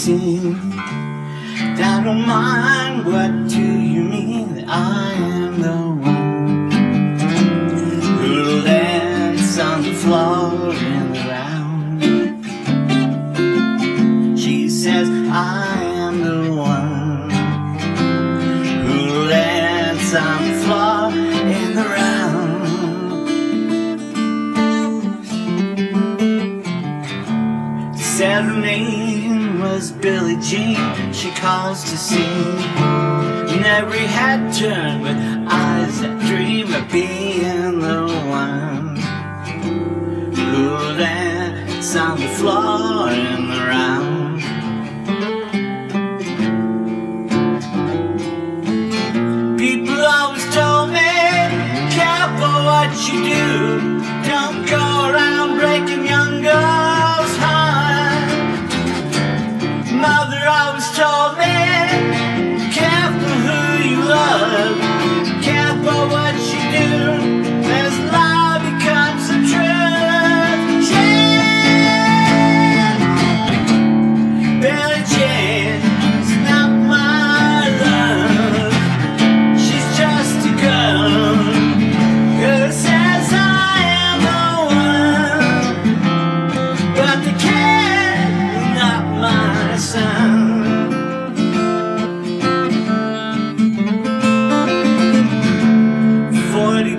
sing. I don't mind, what do you mean I am the one who lands on the floor in the round? She says, I am the one who lands on the floor in the round. Was Billie Jean. She calls to sing. And every head turned with eyes that dream of being the one who lands on the floor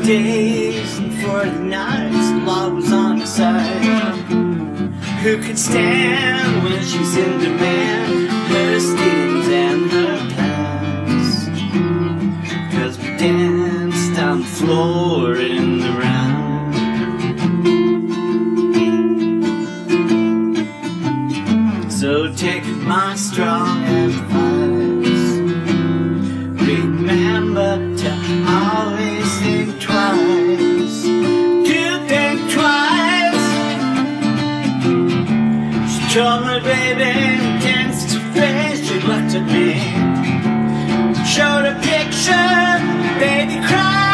days and forty nights, love was on her side. Who could stand when she's in demand? Her schemes and her plans. Cause we danced on the floor in the round. So take my strong advice. Remember to always think She told me, baby, dance to face. She looked at me. Showed a picture, baby crying.